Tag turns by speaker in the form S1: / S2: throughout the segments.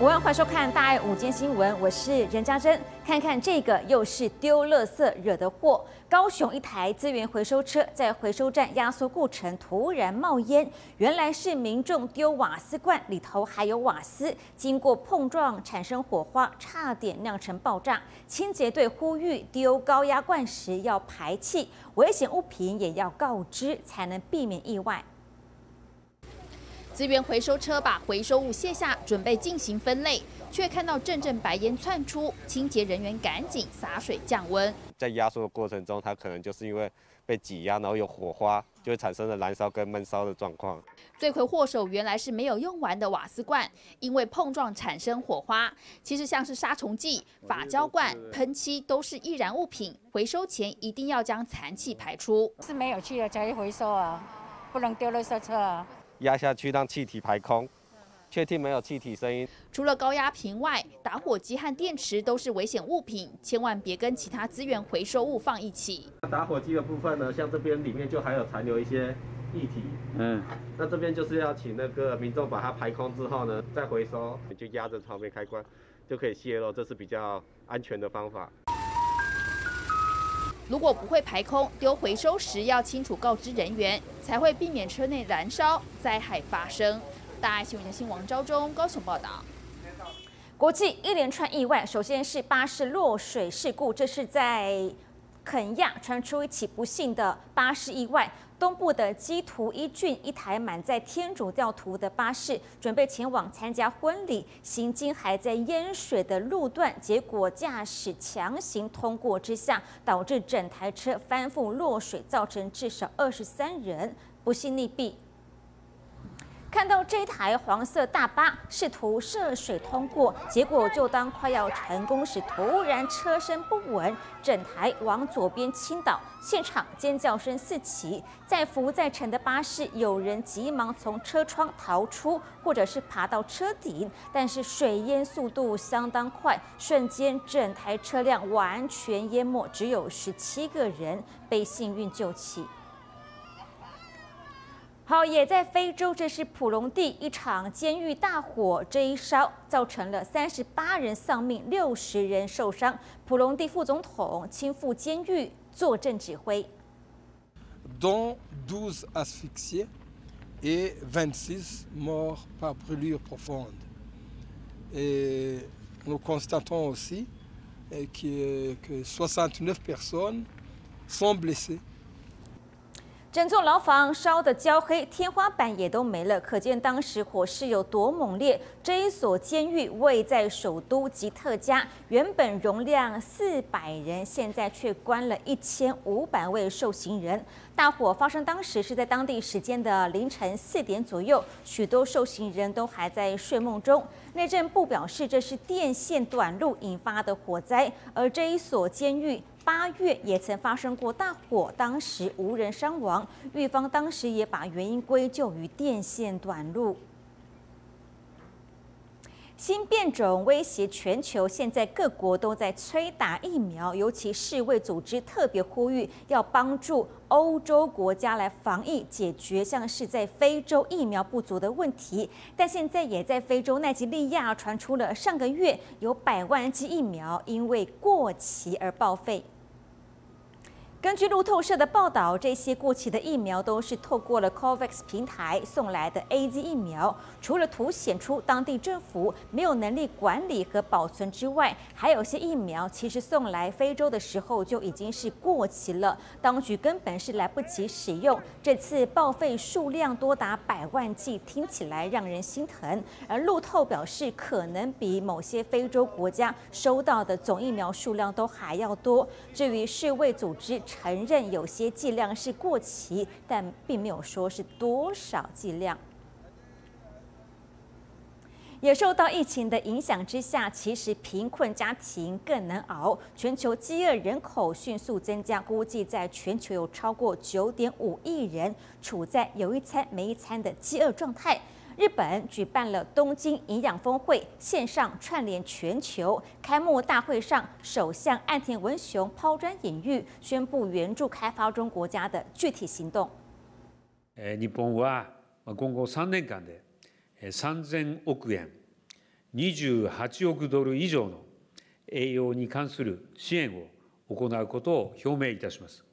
S1: 午安，欢迎收看《大爱午间新闻》，我是任家珍。看看这个，又是丢垃圾惹的祸。高雄一台资源回收车在回收站压缩过程突然冒烟，原来是民众丢瓦斯罐，里头还有瓦斯，经过碰撞产生火花，差点酿成爆炸。清洁队呼吁丢高压罐时要排气，危险物品也要告知，才能避免意外。
S2: 资源回收车把回收物卸下，准备进行分类，却看到阵阵白烟窜出，清洁人员赶紧洒水降温。
S3: 在压缩的过程中，它可能就是因为被挤压，然后有火花，就会产生了燃烧跟闷烧的状况。
S2: 罪魁祸首原来是没有用完的瓦斯罐，因为碰撞产生火花。其实像是杀虫剂、发胶罐、喷漆都是易燃物品，回收前一定要将残气排出。
S4: 是没有去的才会回收啊，不能丢垃圾车啊。
S3: 压下去让气体排空，确定没有气体声音。
S2: 除了高压瓶外，打火机和电池都是危险物品，千万别跟其他资源回收物放一起。
S3: 打火机的部分呢，像这边里面就还有残留一些液体，嗯，那这边就是要请那个民众把它排空之后呢，再回收，你就压着旁边开关就可以泄露，这是比较安全的方法。
S2: 如果不会排空，丢回收时要清楚告知人员，才会避免车内燃烧灾害发生。大爱新闻新王昭忠高雄报道。
S1: 国际一连串意外，首先是巴士落水事故，这是在肯亚传出一起不幸的巴士意外。东部的基图一郡，一台满载天主教徒的巴士准备前往参加婚礼，行经还在淹水的路段，结果驾驶强行通过之下，导致整台车翻覆落水，造成至少二十三人不幸溺毙。看到这台黄色大巴试图涉水通过，结果就当快要成功时，突然车身不稳，整台往左边倾倒，现场尖叫声四起。在浮在城的巴士，有人急忙从车窗逃出，或者是爬到车顶，但是水淹速度相当快，瞬间整台车辆完全淹没，只有十七个人被幸运救起。好，也在非洲，这是普隆地一场监狱大火，这一烧造成了三十八人丧命，六十人受伤。普隆地副总统亲赴监狱坐镇指挥。
S5: dont douze asphyxiés et vingt-six morts par brûlure profonde. Et nous constatons aussi que soixante-neuf personnes sont blessées.
S1: 整座牢房烧得焦黑，天花板也都没了，可见当时火势有多猛烈。这一所监狱位在首都吉特加，原本容量四百人，现在却关了一千五百位受刑人。大火发生当时是在当地时间的凌晨四点左右，许多受刑人都还在睡梦中。内政部表示，这是电线短路引发的火灾，而这一所监狱。八月也曾发生过大火，当时无人伤亡。狱方当时也把原因归咎于电线短路。新变种威胁全球，现在各国都在催打疫苗，尤其世卫组织特别呼吁要帮助欧洲国家来防疫，解决像是在非洲疫苗不足的问题。但现在也在非洲奈及利亚传出了上个月有百万剂疫苗因为过期而报废。根据路透社的报道，这些过期的疫苗都是透过了 COVAX 平台送来的 A Z 疫苗。除了凸显出当地政府没有能力管理和保存之外，还有些疫苗其实送来非洲的时候就已经是过期了，当局根本是来不及使用。这次报废数量多达百万剂，听起来让人心疼。而路透表示，可能比某些非洲国家收到的总疫苗数量都还要多。至于世卫组织，承认有些剂量是过期，但并没有说是多少剂量。也受到疫情的影响之下，其实贫困家庭更难熬。全球饥饿人口迅速增加，估计在全球有超过九点五亿人处在有一餐没一餐的饥饿状态。日本举办了东京营养峰会，线上串联全球。开幕大会上，首相岸田文雄抛砖引玉，宣布援助开发中国家的具体行动。
S6: 日本は今後3年間で3000億円 28億ドル以上の栄養に関する支援を行うことを表明いたします。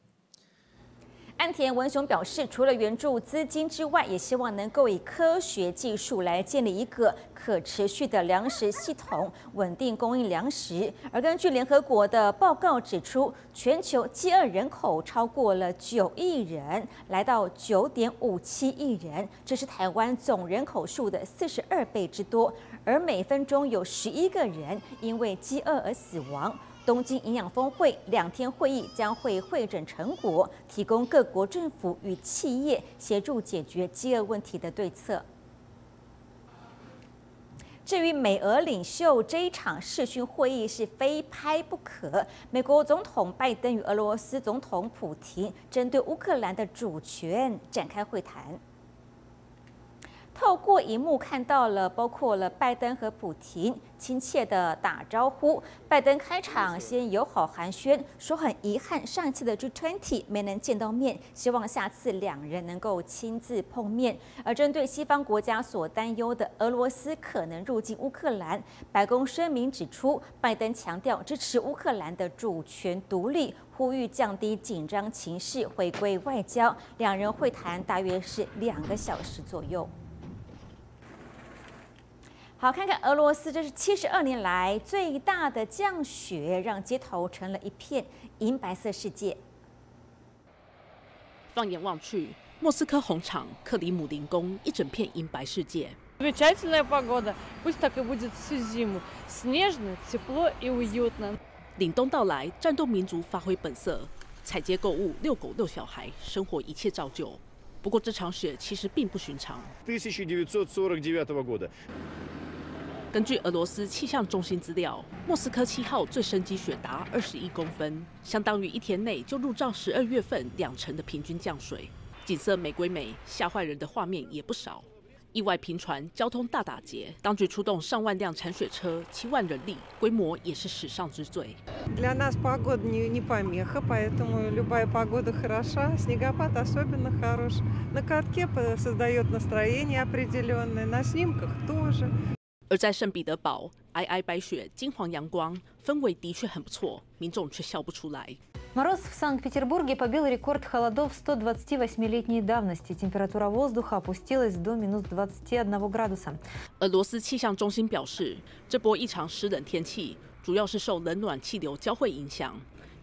S1: 岸田文雄表示，除了援助资金之外，也希望能够以科学技术来建立一个可持续的粮食系统，稳定供应粮食。而根据联合国的报告指出，全球饥饿人口超过了九亿人，来到九点五七亿人，这是台湾总人口数的四十二倍之多。而每分钟有十一个人因为饥饿而死亡。东京营养峰会两天会议将会会诊成果，提供各国政府与企业协助解决饥饿问题的对策。至于美俄领袖这一场视讯会议是非拍不可，美国总统拜登与俄罗斯总统普京针对乌克兰的主权展开会谈。透过荧幕看到了，包括了拜登和普廷亲切的打招呼。拜登开场先友好寒暄，说很遗憾上一次的 G20 没能见到面，希望下次两人能够亲自碰面。而针对西方国家所担忧的俄罗斯可能入境乌克兰，白宫声明指出，拜登强调支持乌克兰的主权独立，呼吁降低紧张情势，回归外交。两人会谈大约是两个小时左右。好，看看俄罗斯，这是七十二年来最大的降雪，让街头成了一片银白色世界。
S7: 放眼望去，莫斯科红场、克里姆林宫，一整片银白世界。
S8: Замечательная погода. Пусть так и будет всю зиму. Снежно, тепло и уютно.
S7: 凛冬到来，战斗民族发挥本色，踩街购物、遛狗、遛小孩，生活一切照旧。不过这场雪其实并不寻常。
S9: 1949 года.
S7: 根据俄罗斯气象中心资料，莫斯科七号最深积雪达二十一公分，相当于一天内就入账十二月份两成的平均降水。景色美归美，吓坏人的画面也不少，意外频传，交通大打劫。当局出动上万辆铲雪车，七万人力，规模也是史上之最。
S10: Для нас погода не не помеха, поэтому любая погода хороша. Снегопад особенно хорош. На катке создает настроение определенное, на снимках тоже.
S7: 而在圣彼得堡，皑皑白雪，金黄阳光，氛围的确很不错，民众却笑不出来。
S11: Мороз в Санкт-Петербурге побил рекорд холодов 128-летней давности. Температура воздуха опустилась до минус 21 градуса.
S7: 俄罗斯气象中心表示，这波异常湿冷天气主要是受冷暖气流交汇影响，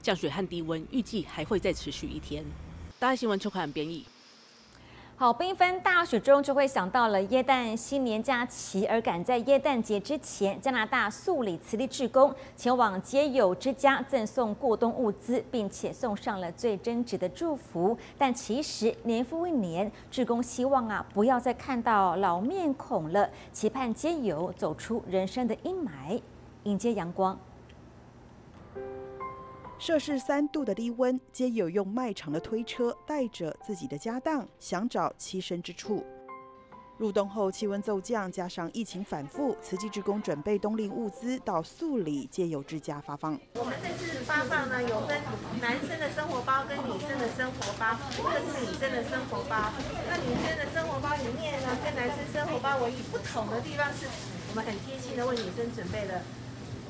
S7: 降雪和低温预计还会再持续一天。大爱新闻邱凯编译。
S1: 好，缤纷大雪中就会想到了耶诞新年假期，而赶在耶诞节之前，加拿大素里慈利志工前往街友之家赠送过冬物资，并且送上了最真挚的祝福。但其实年复一年，志工希望啊不要再看到老面孔了，期盼街友走出人生的阴霾，迎接阳光。
S12: 摄氏三度的低温，皆有用卖场的推车带着自己的家当，想找栖身之处。入冬后气温骤降，加上疫情反复，慈济职工准备冬令物资到素里皆有之家发放。
S13: 我们这次发放呢，有分男生的生活包跟女生的生活包，这个是女生的生活包。那女生的生活包里面呢，跟男生生活包唯一不同的地方是，我们很贴心的为女生准备了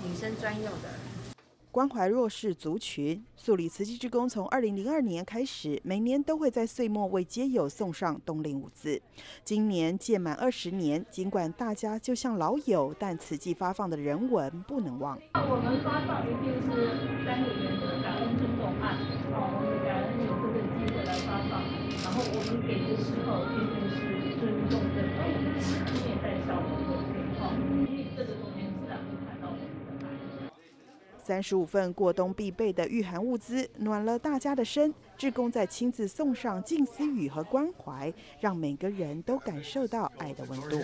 S13: 女生专用的。
S12: 关怀弱势族群，素里慈济之工从二零零二年开始，每年都会在岁末为街友送上冬令物资。今年届满二十年，尽管大家就像老友，但慈济发放的人文不能忘。
S14: 我们发放一定是三个原则：感恩、尊重、爱。好，我们感恩有这个机会来发放，然后我们给的时候一定是尊重的，以
S12: 三十五份过冬必备的御寒物资，暖了大家的身。志工在亲自送上静思语和关怀，让每个人都感受到爱的温度。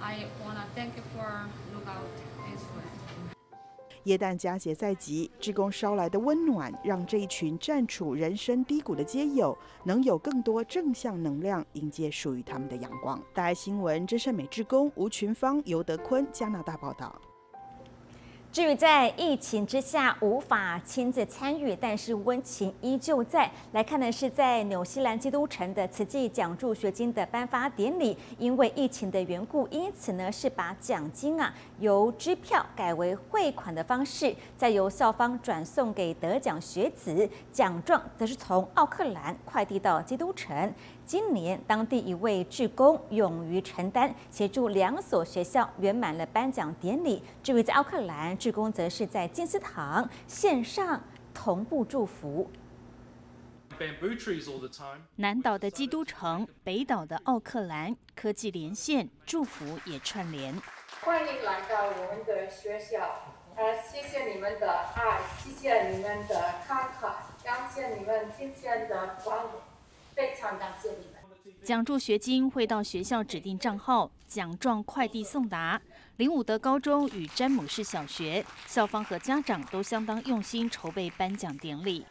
S15: I wanna thank you for lookout as way.
S12: 耶诞佳节在即，志工捎来的温暖，让这一群站处人生低谷的街友，能有更多正向能量，迎接属于他们的阳光。大爱新闻，真善美志工吴群芳、尤德坤，加拿大报道。
S1: 至于在疫情之下无法亲自参与，但是温情依旧在。来看的是在纽西兰基督城的慈济奖助学金的颁发典礼，因为疫情的缘故，因此呢是把奖金啊由支票改为汇款的方式，再由校方转送给得奖学子，奖状则是从奥克兰快递到基督城。今年，当地一位志工勇于承担，协助两所学校圆满了颁奖典礼。这位在奥克兰，志工则是在金丝堂线上同步祝福。
S16: 南岛的基督城，北岛的奥克兰，科技连线，祝福也串联。
S17: 欢迎来到我们的学校，呃，谢谢你们的爱，谢谢你们的慷慨，感谢你们今天的光临。
S16: 奖助学金会到学校指定账号，奖状快递送达。林伍德高中与詹姆士小学校方和家长都相当用心筹备颁奖典礼。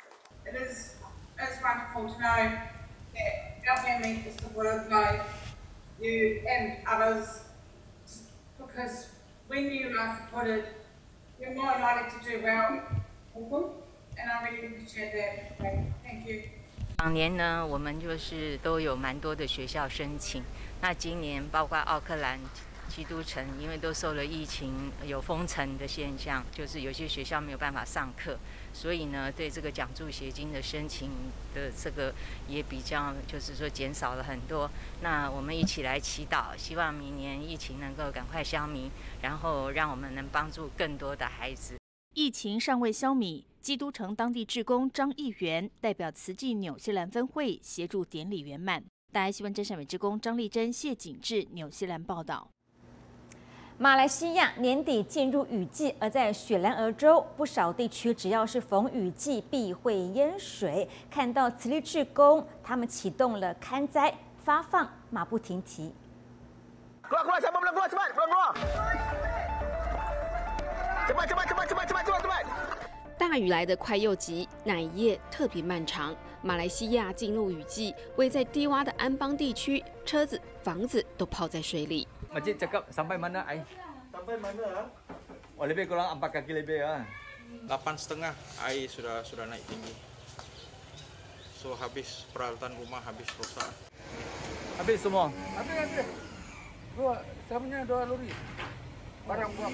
S18: 往年呢，我们就是都有蛮多的学校申请。那今年包括奥克兰、基督城，因为都受了疫情有封城的现象，就是有些学校没有办法上课。所以呢，对这个奖助学金的申请的这个也比较，就是说减少了很多。那我们一起来祈祷，希望明年疫情能够赶快消弭，然后让我们能帮助更多的孩子。
S16: 疫情尚未消弭。基督城当地志工张议员代表慈济纽西兰分会协助典礼圆满。大爱新闻真善美职工张丽珍、谢景志纽西兰报道。
S1: 马来西亚年底进入雨季，而在雪兰莪州不少地区，只要是逢雨季必会淹水。看到慈力志工，他们启动了看灾发放，马不停蹄。
S19: 大雨来得快又急，那一夜特别漫长。马来西亚进入雨季，位在低洼的安邦地区，车子、房子都泡在水里。
S20: Masjid cakap sampai mana air? Sampai mana? Oh lebih kurang empat kaki lebih ah. Lapan setengah air sudah sudah naik tinggi. So habis peralatan rumah habis rosak. Habis semua. Habis habis. Dua, saya punya dua lori. Barang buang.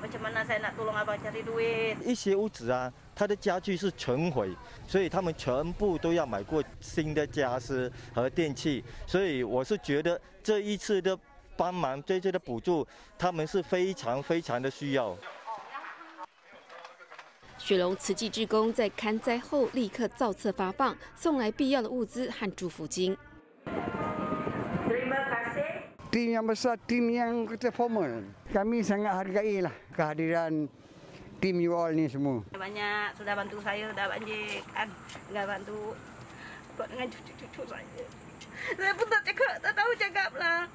S13: Macam mana saya nak tolong abang cari duit?
S21: 一些屋子啊。它的家具是全毁，所以他们全部都要买过新的家私和电器。所以我是觉得这一次的帮忙，这次的补助，他们是非常非常的需要。
S19: 雪龙慈济志工在看灾后立刻造册发放，送来必要的物资和祝福金。
S22: Tim yang besar, tim yang kita formal. Kami sangat hargai lah kehadiran. tim you all ni semua.
S13: Banyak sudah bantu saya dah banjir kan. Dah bantu buat dengan cucu-cucu saya. Saya pun tak cakap, tak tahu cakap lah.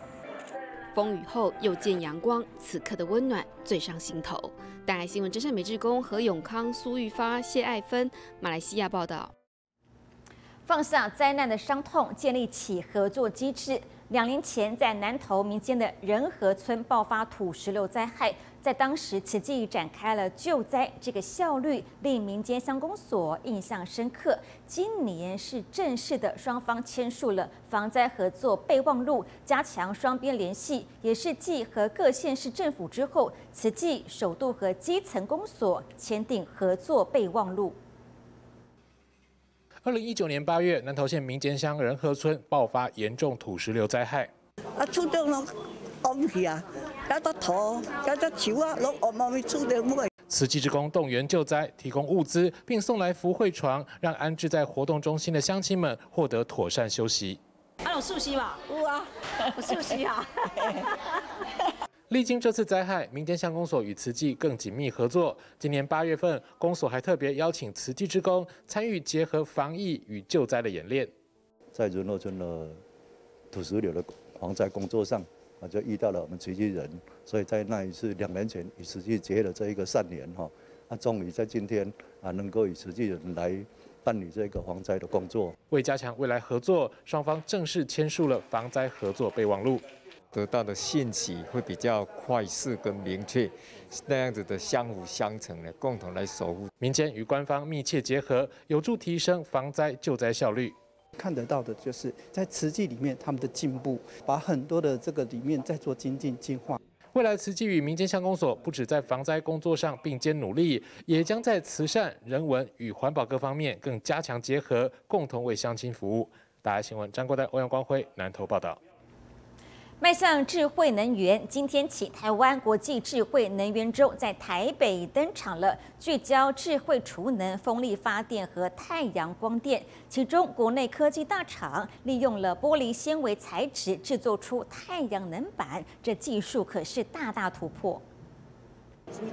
S19: 风雨后又见阳光，此刻的温暖最上心头。大爱新闻真善美志工何永康、苏玉发、谢爱芬，马来西亚报道。
S1: 放下灾难的伤痛，建立起合作机制。两年前，在南投民间的仁和村爆发土石流灾害，在当时，慈济展开了救灾这个效率，令民间乡公所印象深刻。今年是正式的，双方签署了防灾合作备忘录，加强双边联系，也是继和各县市政府之后，慈济首度和基层公所签订合作备忘录。
S23: 二零一九年八月，南投县民间乡仁和村爆发严重土石流灾害。啊，出动了，安去啊，要到土，要到树啊，拢我们会出的木。慈济职工动员救灾，提供物资，并送来福惠床，让安置在活动中心的乡亲们获得妥善休息。
S13: 还有素息吧？有啊，有素汐啊。
S23: 历经这次灾害，民间乡公所与慈济更紧密合作。今年八月份，公所还特别邀请慈济职工参与结合防疫与救灾的演练。
S24: 在仁乐村的土石流的防灾工作上，啊，就遇到了我们慈济人，所以在那一次两年前与慈济结了这一个善缘哈，啊，终于在今天啊，能够与慈济人来办理这个防灾的工作。
S23: 为加强未来合作，双方正式签署了防灾合作备忘录。
S25: 得到的信息会比较快速跟明确，那样子的相辅相成的，共同来守护。
S23: 民间与官方密切结合，有助提升防灾救灾效率。
S26: 看得到的就是在慈济里面他们的进步，把很多的这个里面在做精进进化。
S23: 未来慈济与民间乡公所不止在防灾工作上并肩努力，也将在慈善、人文与环保各方面更加强结合，共同为乡亲服务。大家新闻张国代、欧阳光辉南投报道。
S1: 迈向智慧能源，今天起，台湾国际智慧能源周在台北登场了，聚焦智慧储能、风力发电和太阳光电。其中，国内科技大厂利用了玻璃纤维材质制作出太阳能板，这技术可是大大突破。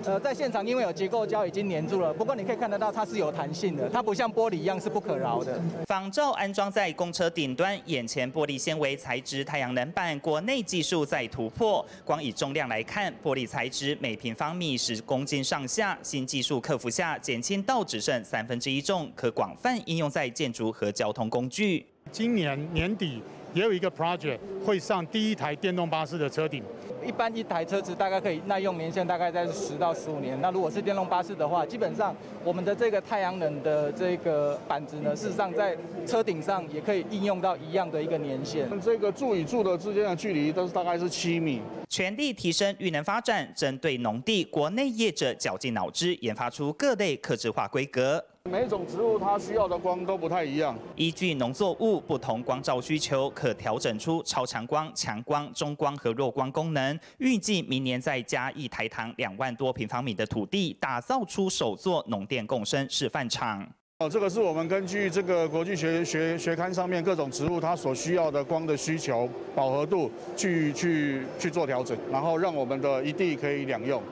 S27: 呃，在现场因为有结构胶已经粘住了，不过你可以看得到它是有弹性的，它不像玻璃一样是不可挠的。
S28: 仿照安装在公车顶端，眼前玻璃纤维材质太阳能板，国内技术在突破。光以重量来看，玻璃材质每平方米十公斤上下，新技术克服下减轻到只剩三分之一重，可广泛应用在建筑和交通工具。
S29: 今年年底也有一个 project 会上第一台电动巴士的车顶。
S27: 一般一台车子大概可以耐用年限大概在十到十五年。那如果是电动巴士的话，基本上我们的这个太阳能的这个板子呢，事实上在车顶上也可以应用到一样的一个年限。
S9: 这个柱与柱的之间的距离都是大概是七米。
S28: 全力提升绿能发展，针对农地，国内业者绞尽脑汁研发出各类克制化规格。
S9: 每种植物它需要的光都不太一样，
S28: 依据农作物不同光照需求，可调整出超强光、强光、中光和弱光功能。预计明年再加一台糖两万多平方米的土地，打造出首座农电共生示范场。
S9: 哦，这个是我们根据这个国际学学学刊上面各种植物它所需要的光的需求、饱和度去去去做调整，然后让我们的一地可以两用。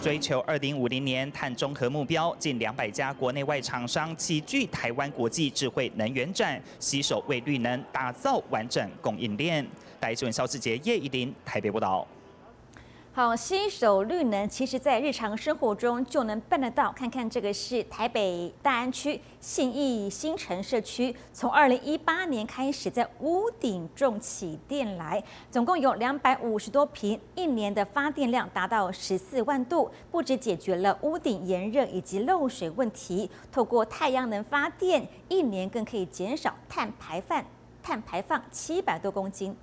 S28: 追求二零五零年碳中和目标，近两百家国内外厂商齐聚台湾国际智慧能源展，携手为绿能打造完整供应链。台新闻肖志杰、叶怡林台北报道。
S1: 好，携手绿能，其实在日常生活中就能办得到。看看这个是台北大安区信义新城社区，从二零一八年开始在屋顶种起电来，总共有两百五十多平，一年的发电量达到十四万度，不止解决了屋顶炎热以及漏水问题，透过太阳能发电，一年更可以减少碳排放碳排放七百多公斤。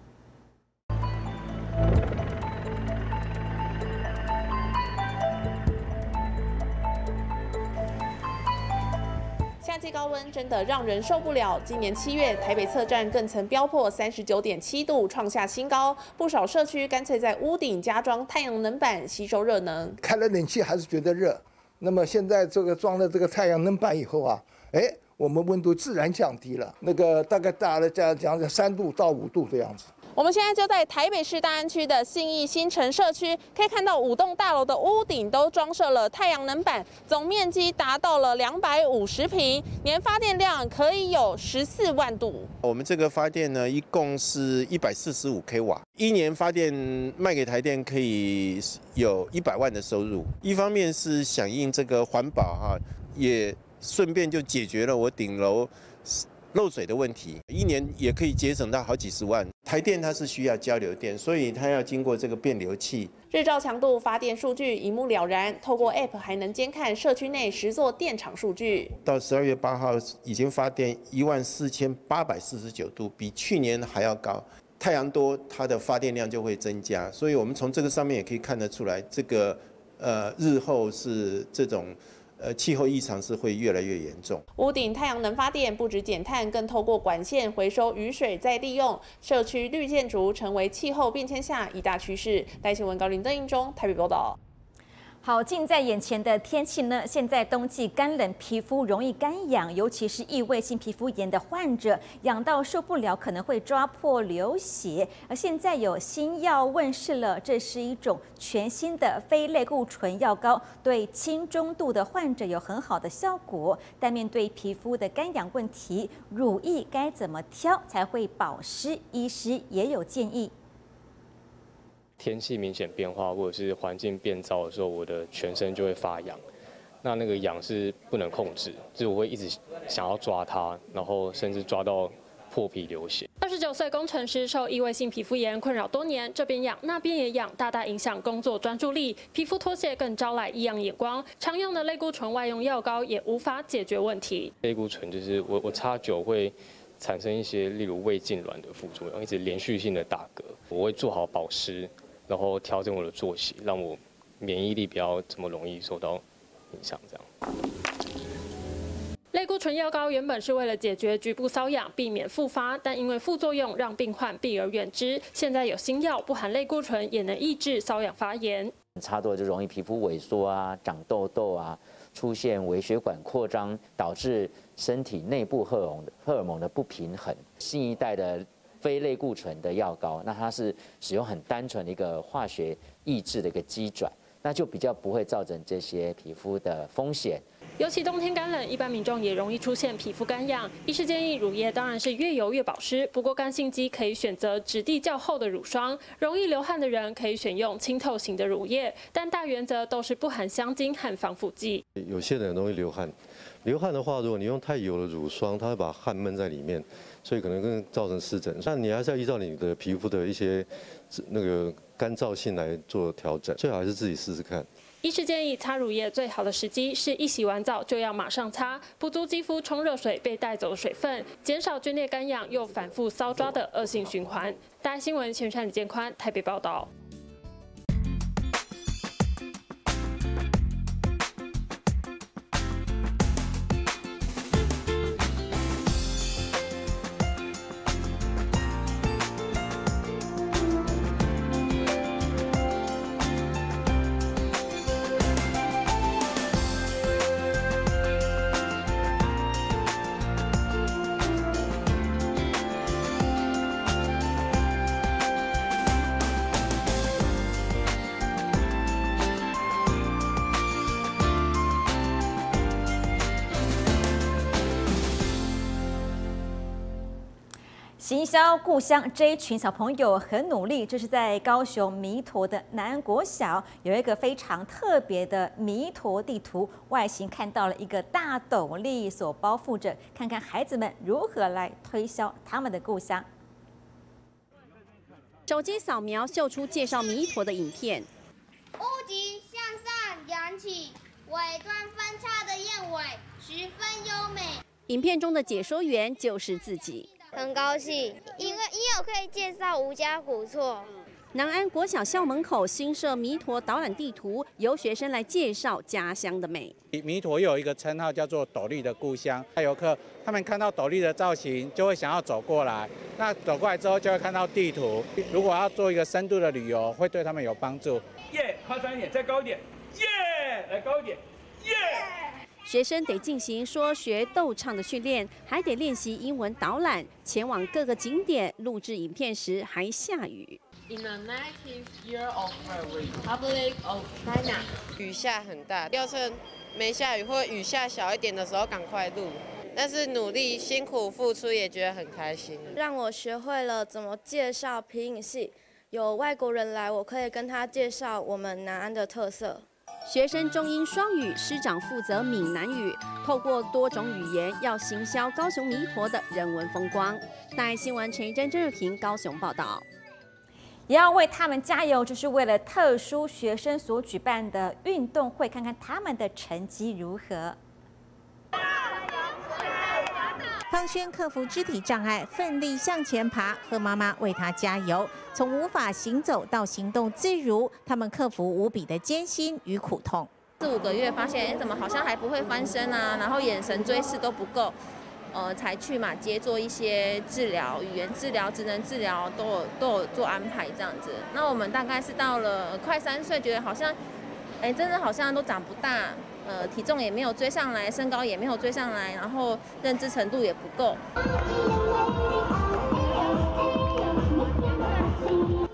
S30: 夏季高温真的让人受不了。今年七月，台北侧站更曾飙破三十九点七度，创下新高。不少社区干脆在屋顶加装太阳能板，吸收热能。
S10: 开了冷气还是觉得热，那么现在这个装了这个太阳能板以后啊，哎，我们温度自然降低了，那个大概大了这样讲讲三度到五度的样子。
S30: 我们现在就在台北市大安区的信义新城社区，可以看到五栋大楼的屋顶都装设了太阳能板，总面积达到了两百五十平，年发电量可以有十四万度。
S31: 我们这个发电呢，一共是一百四十五 k 瓦，一年发电卖给台电可以有一百万的收入。一方面是响应这个环保哈，也顺便就解决了我顶楼。漏水的问题，一年也可以节省到好几十万。台电它是需要交流电，所以它要经过这个变流器。
S30: 日照强度发电数据一目了然，透过 App 还能监看社区内十座电厂数据。
S31: 到十二月八号已经发电一万四千八百四十九度，比去年还要高。太阳多，它的发电量就会增加，所以我们从这个上面也可以看得出来，这个呃日后是这种。呃，气候异常是会越来越严重。
S30: 屋顶太阳能发电不止减碳，更透过管线回收雨水再利用，社区绿建筑成为气候变迁下一大趋势。戴新闻高林邓英中台北报道。
S1: 好，近在眼前的天气呢？现在冬季干冷，皮肤容易干痒，尤其是异位性皮肤炎的患者，痒到受不了，可能会抓破流血。而现在有新药问世了，这是一种全新的非类固醇药膏，对轻中度的患者有很好的效果。但面对皮肤的干痒问题，乳液该怎么挑才会保湿？医师也有建议。
S32: 天气明显变化，或者是环境变糟的时候，我的全身就会发痒。那那个痒是不能控制，就是我会一直想要抓它，然后甚至抓到破皮流血。
S33: 二十九岁工程师受异位性皮肤炎困扰多年，这边痒那边也痒，大大影响工作专注力，皮肤脱屑更招来异样眼光。常用的类固醇外用药膏也无法解决问题。
S32: 类固醇就是我我擦久会产生一些例如胃痉挛的副作用，一直连续性的打嗝。我会做好保湿。然后调整我的作息，让我免疫力不要这么容易受到影响。这样，
S33: 类固醇药膏原本是为了解决局部瘙痒，避免复发，但因为副作用让病患避而远之。现在有新药，不含类固醇，也能抑制瘙痒发炎。
S34: 擦多就容易皮肤萎缩啊，长痘痘啊，出现微血管扩张，导致身体内部荷尔蒙的荷尔蒙的不平衡。新一代的。非类固醇的药膏，那它是使用很单纯的一个化学抑制的一个机转，那就比较不会造成这些皮肤的风险。
S33: 尤其冬天干冷，一般民众也容易出现皮肤干痒。医师建议乳液当然是越油越保湿，不过干性肌可以选择质地较厚的乳霜，容易流汗的人可以选用清透型的乳液，但大原则都是不含香精和防腐剂。
S24: 有些人容易流汗，流汗的话，如果你用太油的乳霜，它会把汗闷在里面。所以可能更造成湿疹，但你还是要依照你的皮肤的一些那个干燥性来做调整，最好还是自己试试看。
S33: 医师建议擦乳液最好的时机是一洗完澡就要马上擦，不足肌肤冲热水被带走的水分，减少皲裂干痒又反复搔抓的恶性循环。大新闻全山李建宽台北报道。
S1: 行销故乡这一群小朋友很努力，这是在高雄弥陀的南安国小有一个非常特别的弥陀地图，外形看到了一个大斗笠所包覆着，看看孩子们如何来推销他们的故乡。
S35: 手机扫描秀出介绍弥陀的影片，
S36: 屋脊向上扬起，尾端分叉的燕尾十分优美。
S35: 影片中的解说员就是自己。
S36: 很高兴，因为因为我可以介绍吴家古厝。
S35: 南安国小校门口新设弥陀导览地图，由学生来介绍家乡的美。
S37: 弥陀又有一个称号叫做斗笠的故乡，游客他们看到斗笠的造型，就会想要走过来。那走过来之后，就会看到地图。如果要做一个深度的旅游，会对他们有帮助。
S38: 耶，夸张一点，再高一点。耶，来高一点。耶。
S35: 学生得进行说学逗唱的训练，还得练习英文导览。前往各个景点录制影片时还下雨。In the year of
S39: the Republic of China，雨下很大，要趁没下雨或雨下小一点的时候赶快录。但是努力辛苦付出也觉得很开心。
S40: 让我学会了怎么介绍皮影戏，有外国人来，我可以跟他介绍我们南安的特色。
S35: 学生中英双语，师长负责闽南语，透过多种语言要行销高雄弥陀的人文风光。带新闻陈一珍、郑日平高雄报道。
S1: 也要为他们加油，就是为了特殊学生所举办的运动会，看看他们的成绩如何。
S41: 方轩克服肢体障碍，奋力向前爬，贺妈妈为他加油。从无法行走到行动自如，他们克服无比的艰辛与苦痛。
S30: 四五个月发现，哎，怎么好像还不会翻身啊？然后眼神追视都不够，呃，才去马街做一些治疗，语言治疗、职能治疗都有都有做安排这样子。那我们大概是到了快三岁，觉得好像哎，真的好像都长不大，呃，体重也没有追上来，身高也没有追上来，然后认知程度也不够。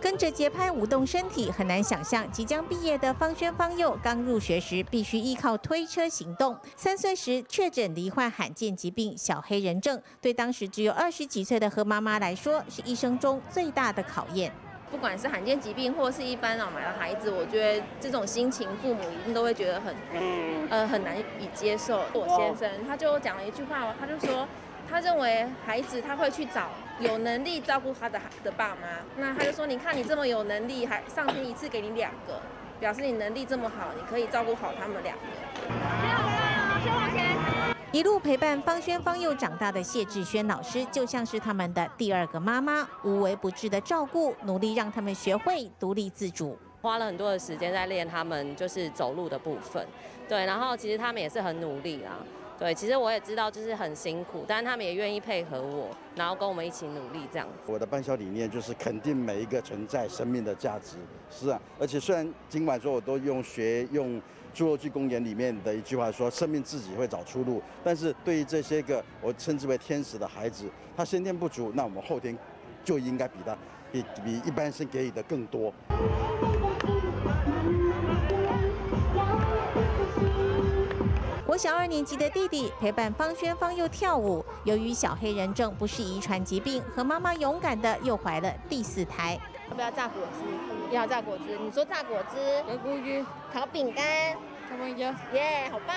S41: 跟着节拍舞动身体，很难想象即将毕业的方轩方佑刚入学时必须依靠推车行动。三岁时确诊罹患罕见疾病小黑人症，对当时只有二十几岁的何妈妈来说，是一生中最大的考验。
S30: 不管是罕见疾病或是一般老买的孩子，我觉得这种心情，父母一定都会觉得很，呃，很难以接受。我先生他就讲了一句话，他就说。他认为孩子他会去找有能力照顾他的的爸妈，那他就说：“你看你这么有能力，还上天一次给你两个，表示你能力这么好，你可以照顾好他们两个。”
S41: 一路陪伴方轩方佑长大的谢志轩老师，就像是他们的第二个妈妈，无微不至的照顾，努力让他们学会独立自主。
S42: 花了很多的时间在练他们就是走路的部分，对，然后其实他们也是很努力啊。对，其实我也知道，就是很辛苦，但是他们也愿意配合我，然后跟我们一起努力这样。
S43: 我的办校理念就是肯定每一个存在生命的价值，是啊。而且虽然尽管说我都用学用《侏罗纪公园》里面的一句话说，生命自己会找出路，但是对于这些个我称之为天使的孩子，他先天不足，那我们后天就应该比他比比一般生给予的更多。
S41: 我小二年级的弟弟陪伴方轩方又跳舞，由于小黑人症不是遗传疾病，和妈妈勇敢的又怀了第四胎。
S30: 要不要榨果汁？要榨果汁。你说榨果汁？
S42: 蘑菇鱼，
S30: 烤饼干。
S42: 什么呀？
S30: 耶，好棒！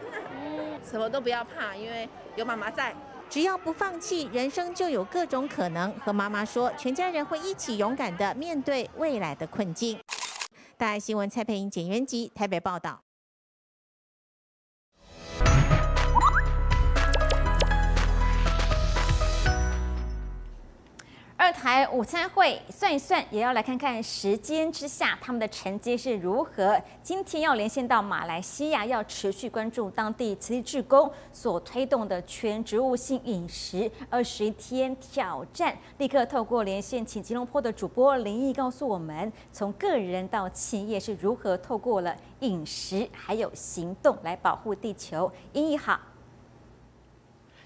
S30: 什么都不要怕，因为有妈妈在。
S41: 只要不放弃，人生就有各种可能。和妈妈说，全家人会一起勇敢的面对未来的困境。大爱新闻蔡佩莹、简元吉台北报道。
S1: 二台午餐会算一算，也要来看看时间之下他们的成绩是如何。今天要连线到马来西亚，要持续关注当地慈济志工所推动的全植物性饮食二十一天挑战。立刻透过连线，请吉隆坡的主播林毅告诉我们，从个人到企业是如何透过了饮食还有行动来保护地球。英毅好。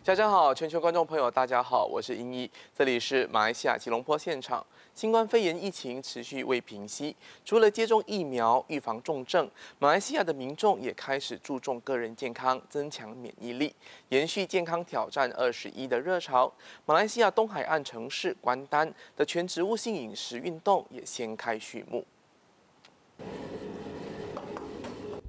S44: 家长好，全球观众朋友大家好，我是英一，这里是马来西亚吉隆坡现场。新冠肺炎疫情持续未平息，除了接种疫苗预防重症，马来西亚的民众也开始注重个人健康，增强免疫力，延续健康挑战二十一的热潮。马来西亚东海岸城市关丹的全植物性饮食运动也掀开序幕。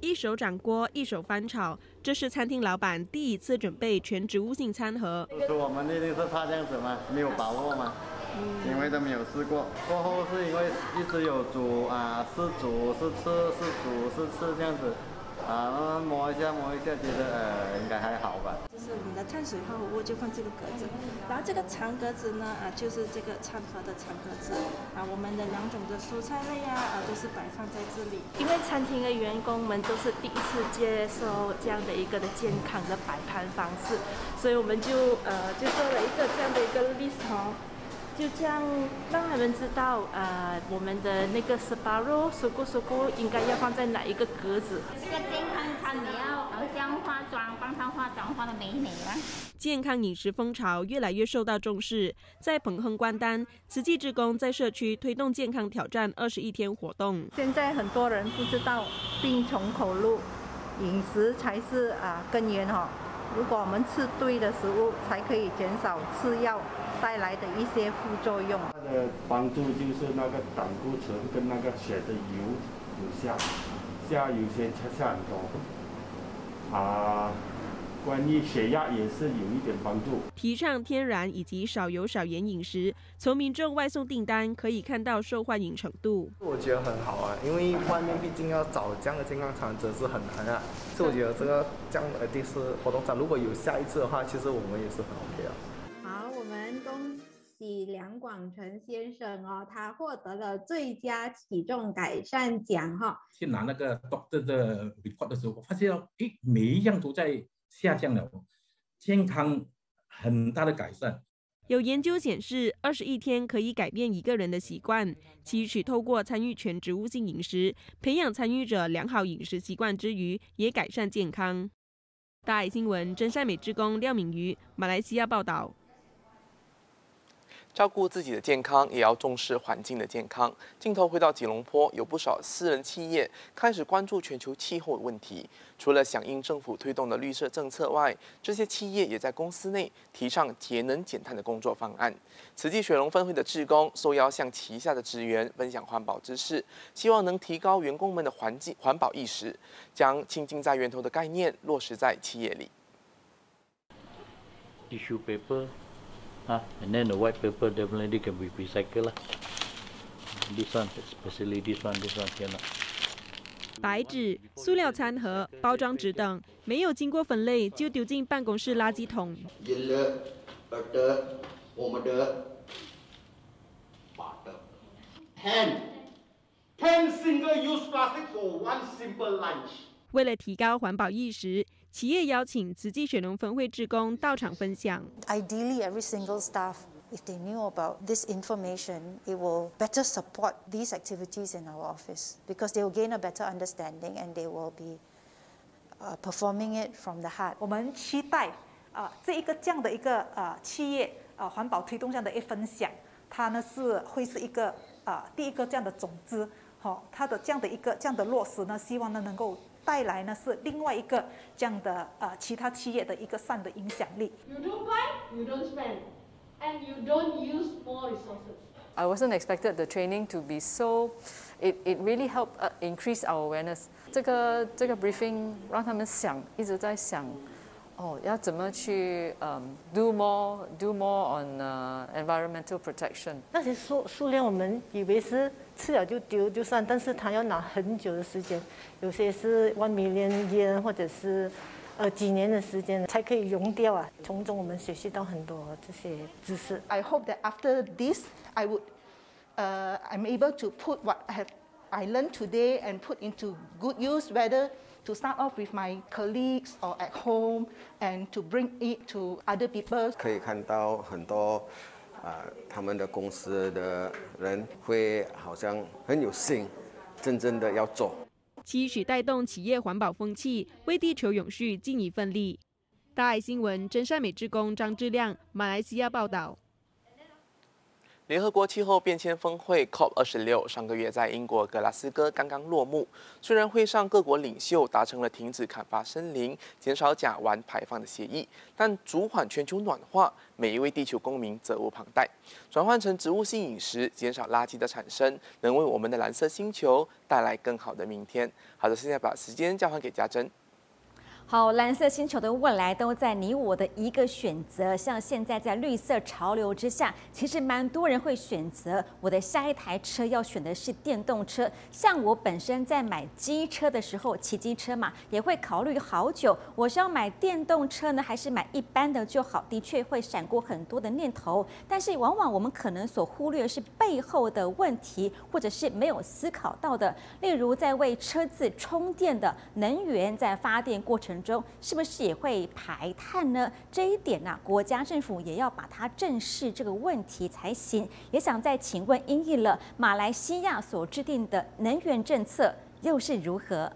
S45: 一手掌锅，一手翻炒，这是餐厅老板第一次准备全植物性餐盒。
S46: 是我们那定是怕这样子吗？没有把握吗？因为都没有试过。过后是因为一直有煮啊，是煮是吃是煮是吃这样子。啊，摸一下摸一下，觉得呃应该还好吧。
S47: 就是我们的碳水化合物就放这个格子，然后这个长格子呢啊就是这个餐盒的长格子啊，我们的两种的蔬菜类啊啊都是摆放在这里。因为餐厅的员工们都是第一次接受这样的一个的健康的摆盘方式，所以我们就呃就做了一个这样的一个 list 哦。就这样让他们知道，呃，我们的那个 sparrow 蔬果蔬果应该要放在哪一个格子。
S48: 这个健康餐你要偶像化妆，帮他化妆化的美美吗？
S45: 健康饮食风潮越来越受到重视，在彭亨关丹，慈济职工在社区推动健康挑战二十一天活动。
S47: 现在很多人不知道，病从口入，饮食才是啊根源哈。如果我们吃对的食物，才可以减少吃药。带来的一些副作用。
S43: 它的帮助就是那个胆固醇跟那个血的油有下，下有些下下很多。啊，关于血压也是有一点帮助。
S45: 提倡天然以及少油少盐饮食，从民众外送订单可以看到受欢迎程度。
S49: 我觉得很好啊，因为外面毕竟要找这样的健康餐真是很难啊。所以我觉得这个这样的第四活动站如果有下一次的话，其实我们也是很 OK 啊。
S50: 喜梁广成先生哦，他获得了最佳体重改善奖哈。
S51: 去拿那个 doctor 的 report 的时候，我发现到，诶，每一样都在下降了，健康很大的改善。
S47: 有研究显示，二十一天可以改变一个人的习惯，期许透过参与全植物性饮食，培养参与者良好饮食习惯之余，也改善健康。大爱新闻真善美之工廖敏瑜，马来西亚报道。
S44: 照顾自己的健康，也要重视环境的健康。镜头回到吉隆坡，有不少私人企业开始关注全球气候问题。除了响应政府推动的绿色政策外，这些企业也在公司内提倡节能减碳的工作方案。慈济雪龙分会的职工受邀向旗下的职员分享环保知识，希望能提高员工们的环境环保意识，将清净在源头的概念落实在企业里。
S52: Tissue paper. Ah, and then the white paper definitely can be recycled lah. This one, especially this one, this one cannot.
S47: 白纸、塑料餐盒、包装纸等没有经过分类就丢进办公室垃圾桶。
S53: Ten. Plastic for one simple lunch.
S47: 为了提高环保意识，企业邀请慈济雪农分会职工到场分享。
S54: Ideally, every single staff, if they knew about this information, it will better support these activities in our office because they will gain a better understanding and they will be uh, performing it from the heart.
S55: 我们期待啊、这一个这样的一个呃企业啊环保推动这样的一分享，它呢是会是一个啊、第一个这样的种子，好、它的这样的一个这样的落实呢，希望呢能够带来呢是另外一个这样的呃其他企业的一个善的影响力。
S56: You don't buy, you don't spend, and you don't use more resources.
S57: I wasn't expected the training to be so. It it really helped uh, increase our awareness. 这个这个 briefing 让他们想，一直在想，哦，要怎么去嗯、do more do more on、uh, environmental protection。
S58: 那些塑塑料，我们以为是吃了就丢就算，但是它要拿很久的时间，有些是 one million year 或者是呃几年的时间才可以溶掉啊。从中我们学习到很多这些知识。
S59: I hope that after this, I would, uh, I'm able to put what I have I learned today and put into good use, whether to start off with my colleagues or at home, and to bring it to other people.
S60: 可以看到很多啊、他们的公司的人会好像很有心，真正的要做。
S47: 期许带动企业环保风气，为地球永续尽一份力。大爱新闻真善美之工张志亮，马来西亚报道。
S44: 联合国气候变迁峰会 COP 二十六上个月在英国格拉斯哥刚刚落幕。虽然会上各国领袖达成了停止砍伐森林、减少甲烷排放的协议，但阻缓全球暖化，每一位地球公民责无旁贷。转换成植物性饮食，减少垃圾的产生，能为我们的蓝色星球带来更好的明天。好的，现在把时间交还给家珍。
S1: 好，蓝色星球的未来都在你我的一个选择。像现在在绿色潮流之下，其实蛮多人会选择我的下一台车要选的是电动车。像我本身在买机车的时候，骑机车嘛，也会考虑好久，我是要买电动车呢，还是买一般的就好？的确会闪过很多的念头，但是往往我们可能所忽略是背后的问题，或者是没有思考到的。例如在为车子充电的能源在发电过程中，是不是也会排碳呢？这一点呢、国家政府也要把它正视这个问题才行。也想再请问英译了，马来西亚所制定的能源政策又是如何？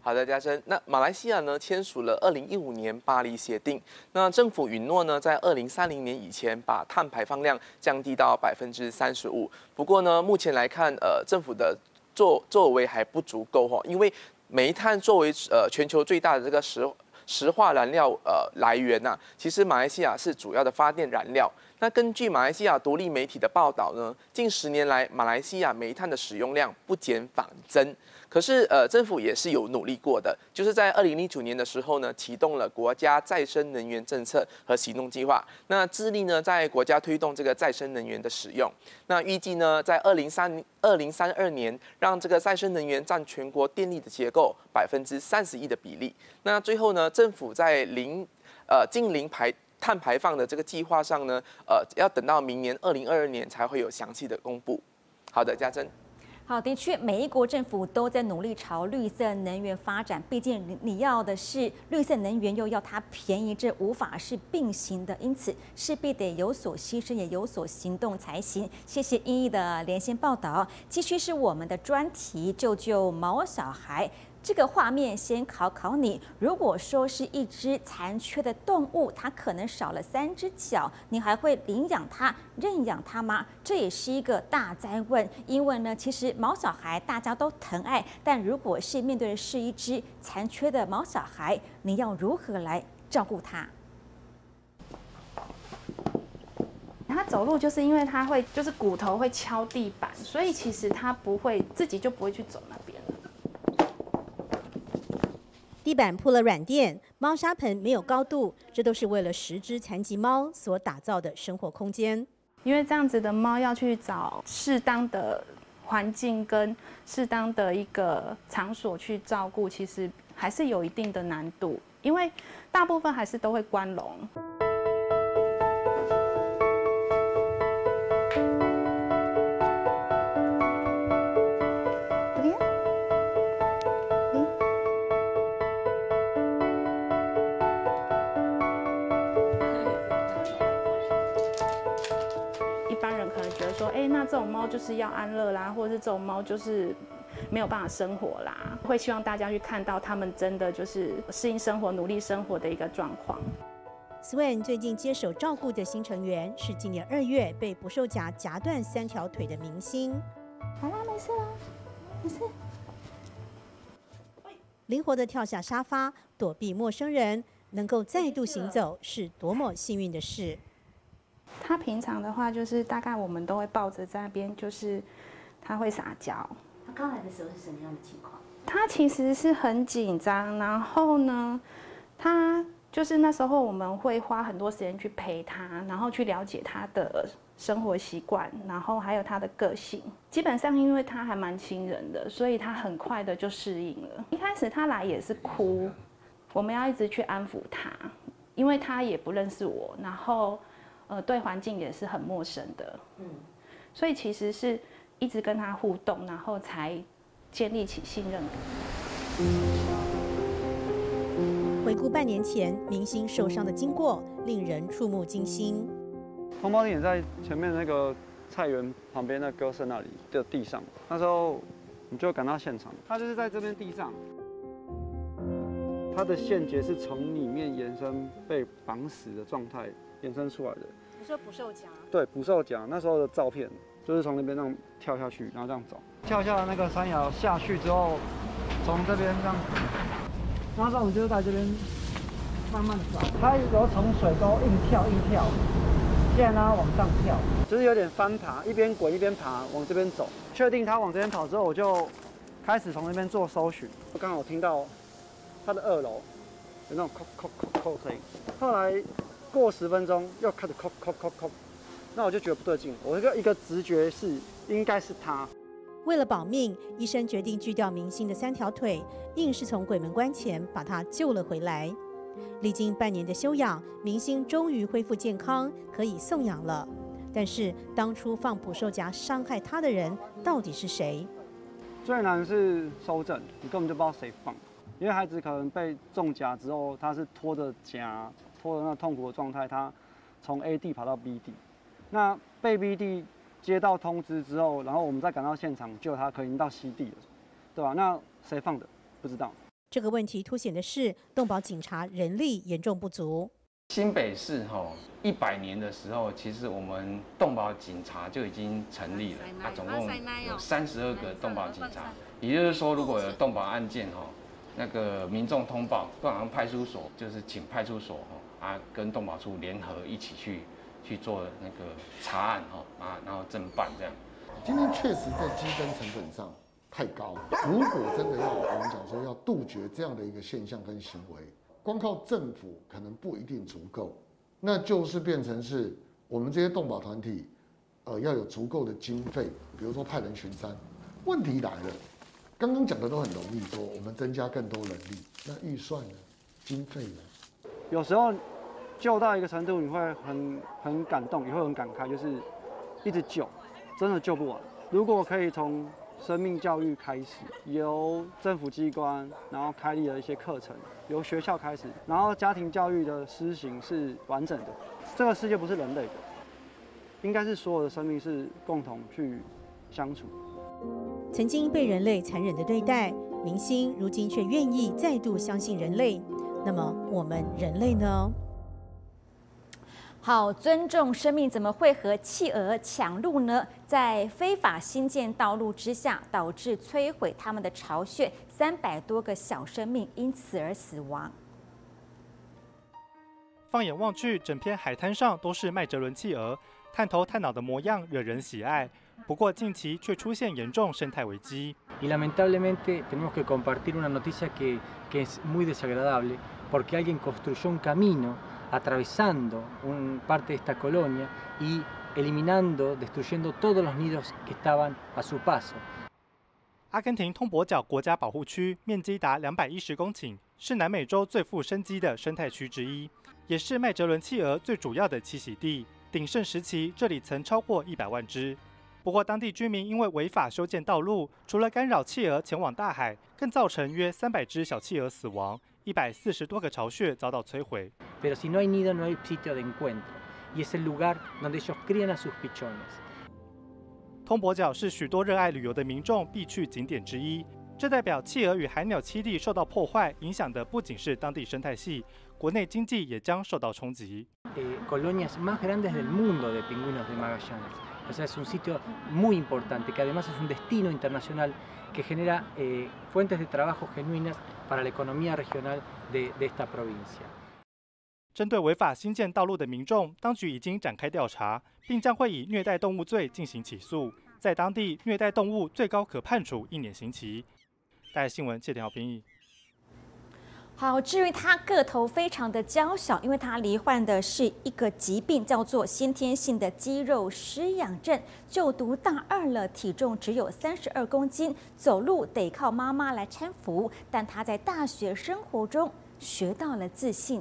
S44: 好的，嘉珍。那马来西亚呢签署了二零一五年巴黎协定，那政府允诺呢在二零三零年以前把碳排放量降低到百分之三十五。不过呢，目前来看，呃，政府的作作为还不足够哈，因为煤炭作为呃全球最大的这个石石化燃料呃来源呐、其实马来西亚是主要的发电燃料。那根据马来西亚独立媒体的报道呢，近十年来马来西亚煤炭的使用量不减反增。可是，呃，政府也是有努力过的，就是在二零零九年的时候呢，启动了国家再生能源政策和行动计划，那致力呢在国家推动这个再生能源的使用。那预计呢，在二零三二零三二年，让这个再生能源占全国电力的结构百分之三十一的比例。那最后呢，政府在零呃近零排碳排放的这个计划上呢，呃，要等到明年二零二二年才会有详细的公布。好的，家珍。
S1: 好，的确，每一国政府都在努力朝绿色能源发展。毕竟你你要的是绿色能源，又要它便宜，这无法是并行的。因此，势必得有所牺牲，也有所行动才行。谢谢英译的连线报道。继续是我们的专题，救救毛小孩。这个画面先考考你，如果说是一只残缺的动物，它可能少了三只脚，你还会领养它、认养它吗？这也是一个大灾问。因为呢，其实毛小孩大家都疼爱，但如果是面对的是一只残缺的毛小孩，你要如何来照顾它？
S61: 它走路就是因为它会，就是骨头会敲地板，所以其实它不会自己就不会去走那边。
S62: 地板铺了软垫，猫砂盆没有高度，这都是为了十只残疾猫所打造的生活空间。
S61: 因为这样子的猫要去找适当的环境跟适当的一个场所去照顾，其实还是有一定的难度，因为大部分还是都会关笼。这种猫就是要安乐啦，或者是这种猫就是没有办法生活啦，会希望大家去看到他们真的就是适应生活、努力生活的一个状况。
S62: Swan 最近接手照顾的新成员是今年二月被捕兽夹夹断三条腿的明星。
S61: 好啦，没事啦，没事。
S62: 灵活的跳下沙发，躲避陌生人，能够再度行走，是多么幸运的事。
S61: 他平常的话，就是大概我们都会抱着在那边，就是他会撒娇。
S63: 他刚来的时候是什么样的情况？
S61: 他其实是很紧张，然后呢，他就是那时候我们会花很多时间去陪他，然后去了解他的生活习惯，然后还有他的个性。基本上因为他还蛮亲人的，所以他很快的就适应了。一开始他来也是哭，我们要一直去安抚他，因为他也不认识我，然后。呃，对环境也是很陌生的，嗯，所以其实是一直跟他互动，然后才建立起信任感。
S62: 回顾半年前明星受伤的经过，令人触目惊心。
S64: 通报地点在前面那个菜园旁边那鸽舍那里的地上，那时候我们就赶到现场，他就是在这边地上，他的线结是从里面延伸被绑死的状态。延伸出来的，
S62: 你说捕兽夹？
S64: 对，捕兽夹那时候的照片，就是从那边这样跳下去，然后这样走，跳下那个山崖下去之后，从这边这样，然后我们就是在这边慢慢走。他有从水沟硬跳硬跳，现在呢往上跳，就是有点翻爬，一边滚一边爬往这边走。确定他往这边跑之后，我就开始从那边做搜寻。我刚好听到他的二楼有那种扣扣扣扣声音，后来。过十分钟又开始扣扣扣扣，那我就觉得不对劲。我一个一个直觉是应该是他。
S62: 为了保命，医生决定锯掉明星的三条腿，硬是从鬼门关前把他救了回来。历经半年的休养，明星终于恢复健康，可以送养了。但是当初放捕兽夹伤害他的人到底是谁？
S64: 最难是收整，你根本就不知道谁放，因为孩子可能被中夹之后，他是拖着夹。拖着那痛苦的状态，他从 A 地跑到 B 地，那被 B 地接到通知之后，然后我们再赶到现场救他，可能到 C 地了，对吧？那谁放的？不知道。
S62: 这个问题凸显的是动保警察人力严重不足。
S46: 新北市哈一百年的时候，其实我们动保警察就已经成立了，啊，总共有三十二个动保警察，也就是说，如果有动保案件哈，那个民众通报，不管派出所，就是请派出所哈。啊，跟动保处联合一起去去做那个查案哈啊，然后侦办这样。
S43: 今天确实在激增成本上太高。如果真的要我们讲说要杜绝这样的一个现象跟行为，光靠政府可能不一定足够，那就是变成是我们这些动保团体，呃，要有足够的经费，比如说派人巡山。问题来了，刚刚讲的都很容易，说我们增加更多人力，那预算呢？经费呢？
S64: 有时候。救到一个程度，你会很很感动，也会很感慨，就是一直救，真的救不完。如果可以从生命教育开始，由政府机关，然后开立了一些课程，由学校开始，然后家庭教育的施行是完整的。这个世界不是人类的，应该是所有的生命是共同去相处。
S62: 曾经被人类残忍的对待，明星如今却愿意再度相信人类。那么我们人类呢？
S1: 好，尊重生命怎么会和企鹅抢路呢？在非法新建道路之下，导致摧毁他们的巢穴，三百多个小生命因此而死亡。
S65: 放眼望去，整片海滩上都是麦哲伦企鹅，探头探脑的模样惹人喜爱。不过近期却出现严重生态危机。
S66: Y lamentablemente tenemos que compartir una noticia que que es muy desagradable porque alguien construyó un camino atravesando un parte de esta colonia y eliminando, destruyendo todos los nidos que estaban a su paso.
S65: 阿根廷通博角国家保护区面积达两百一十公顷，是南美洲最富生机的生态区之一，也是麦哲伦企鹅最主要的栖息地。鼎盛时期，这里曾超过一百万只。不过，当地居民因为违法修建道路，除了干扰企鹅前往大海，更造成约三百只小企鹅死亡。一百四十多个巢穴遭到摧毁。通博角是许多热爱旅游的民众必去景点之一。这代表企鹅与海鸟栖地受到破坏，影响的不仅是当地生态系，国内经济也将受到冲击。
S66: Colonias más grandes del mundo de pingüinos de Magallanes. O sea, es un sitio muy importante que además es un destino internacional. que genera eh, fuentes de trabajo genuinas para la economía regional de, de esta provincia.
S65: 针对违法新建道路的民众，当局已经展开调查，并将会以虐待动物罪进行起诉。在当地，虐待动物最高可判处一年刑期。大新闻谢天豪编译。
S1: 好，至于他个头非常的娇小，因为他罹患的是一个疾病，叫做先天性的肌肉失养症。就读大二了，体重只有三十二公斤，走路得靠妈妈来搀扶。但他在大学生活中学到了自信。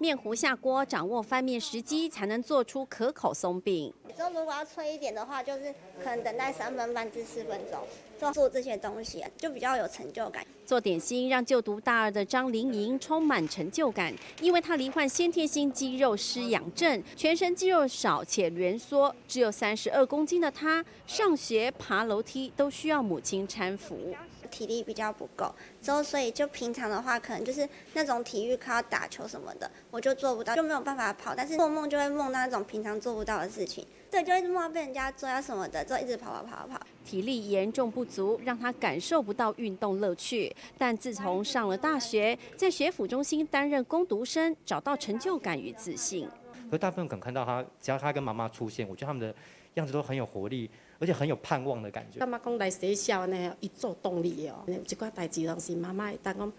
S35: 面糊下锅，掌握翻面时机，才能做出可口松饼。
S67: 之后如果要脆一点的话，就是可能等待三分半至四分钟。做做这些东西就比较有成就感。
S35: 做点心让就读大二的张玲莹充满成就感，因为她罹患先天性肌肉失养症，全身肌肉少且挛缩，只有三十二公斤的她，上学爬楼梯都需要母亲搀扶。
S67: 体力比较不够，之后所以就平常的话，可能就是那种体育课要打球什么的，我就做不到，就没有办法跑。但是做梦就会梦到那种平常做不到的事情，对，就会梦到被人家追啊什么的，就一直跑跑跑跑跑。
S35: 体力严重不足，让他感受不到运动乐趣。但自从上了大学，在学府中心担任攻读生，找到成就感与自信。
S68: 可大部分可能看到他，只要他跟妈妈出现，我觉得他们的样子都很有活力。而且很有盼望的感觉。
S69: 干嘛讲来学校呢？一做动力哦，有一寡代志拢是妈妈会当讲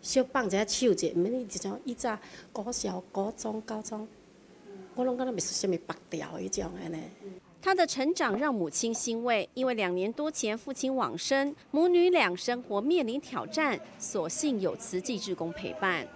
S69: 小放一下手者，毋免你一种以早国小、高中、高中，我拢敢若袂是虾米白掉迄种的呢。
S35: 他的成长让母亲欣慰，因为两年多前父亲往生，母女俩生活面临挑战，所幸有慈济志工陪伴。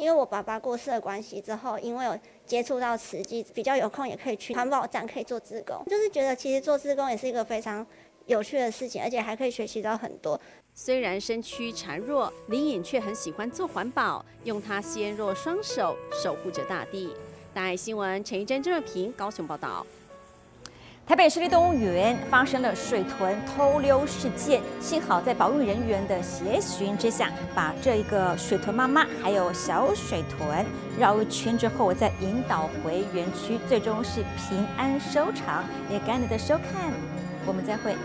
S67: 因为我爸爸过世的关系之后，因为有接触到慈济，比较有空也可以去环保站，可以做志工，就是觉得其实做志工也是一个非常有趣的事情，而且还可以学习到很多。
S35: 虽然身躯孱弱，林颖却很喜欢做环保，用她纤弱双手守护着大地。大爱新闻陈一珍、郑热平高雄报道。
S1: 台北市立动物园发生了水豚偷溜事件，幸好在保育人员的协寻之下，把这一个水豚妈妈还有小水豚绕一圈之后，再引导回园区，最终是平安收场。也感谢你的收看，我们再会。